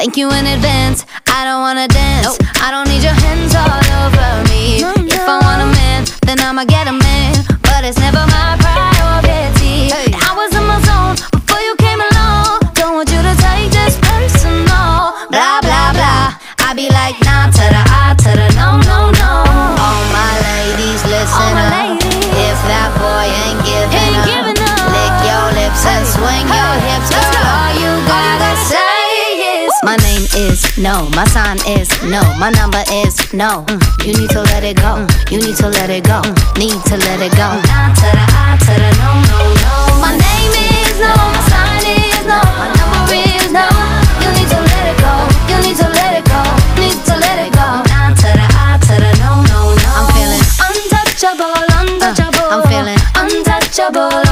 Thank you in advance. I don't wanna dance. Nope. I don't need your hands all over me. No, If I want a man, then I'ma get a man. But it's never my priority. Hey. I was in my zone before you came along. Don't want you to take this personal. Blah blah blah. I be like nah to the I to the no no no. All my ladies, listen up. My name is no, my sign is no, my number is no. Mm, you need to let it go. You need to let it go. Need to let it go. No, no, no. My name is no, my sign is no, my number is no. You need to let it go. You need to let it go. Need to let it go. No, no, no. I'm feeling untouchable, untouchable. I'm feeling untouchable.